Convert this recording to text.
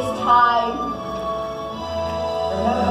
this time. Remember